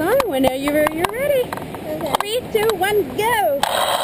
on whenever you're, you're ready. Okay. Three, two, one, go!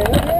Out.